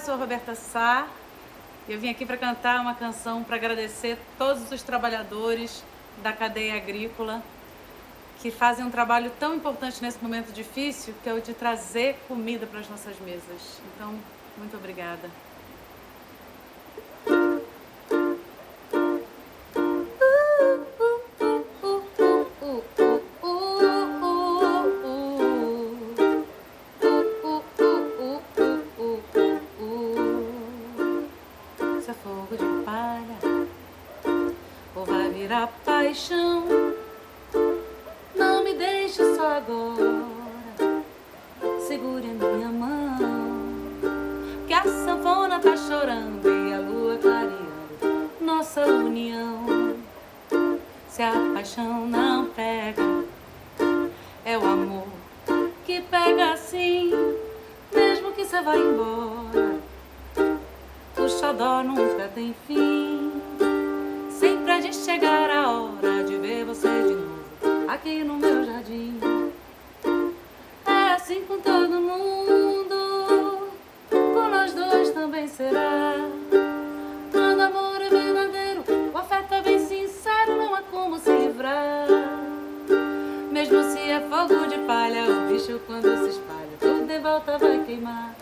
sou Roberta Sá e eu vim aqui para cantar uma canção para agradecer todos os trabalhadores da cadeia agrícola que fazem um trabalho tão importante nesse momento difícil, que é o de trazer comida para as nossas mesas. Então, muito obrigada. Virar paixão, não me deixe só agora. Segure a minha mão, que a sanfona tá chorando e a lua clareando nossa união. Se a paixão não pega, é o amor que pega assim, mesmo que você vá embora o xodó nunca tem fim. Aqui no meu jardim. É assim com todo mundo, com nós dois também será. Quando amor é verdadeiro, o afeto é bem sincero, não há como se livrar. Mesmo se é fogo de palha, o bicho quando se espalha, tudo de volta vai queimar.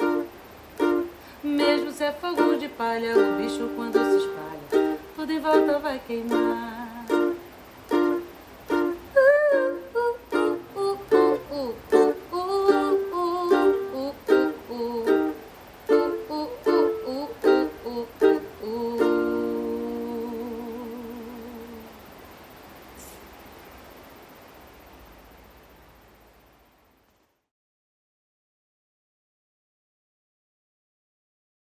Mesmo se é fogo de palha, o bicho quando se espalha, tudo em volta vai queimar.